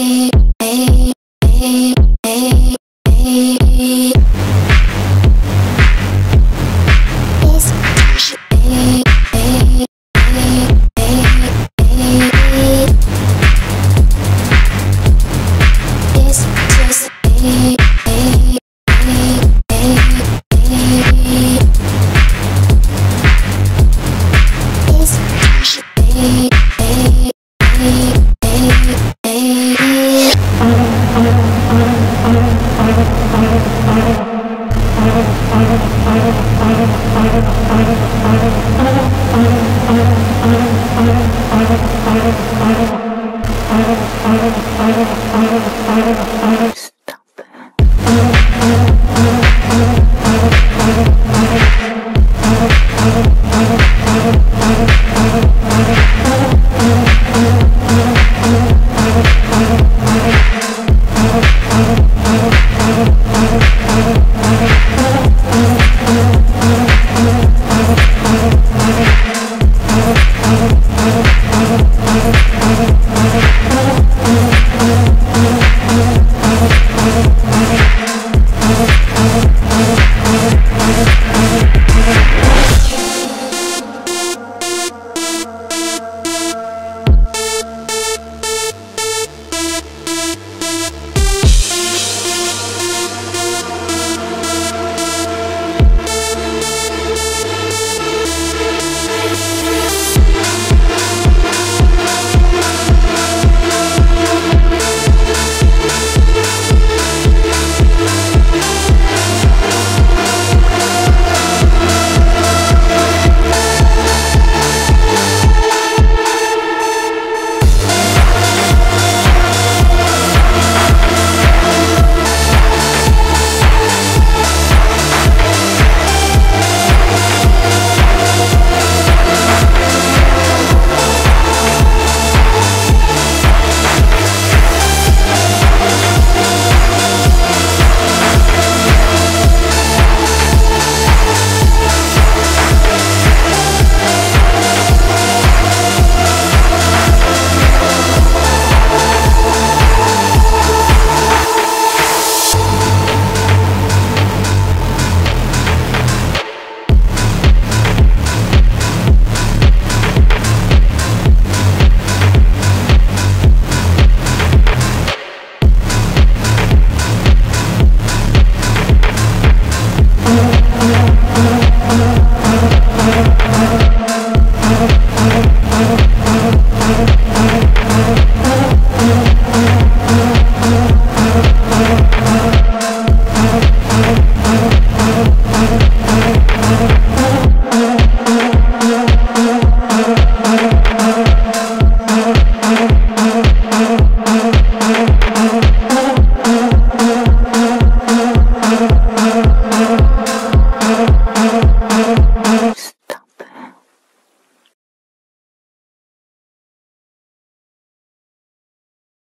baby Stop. Thank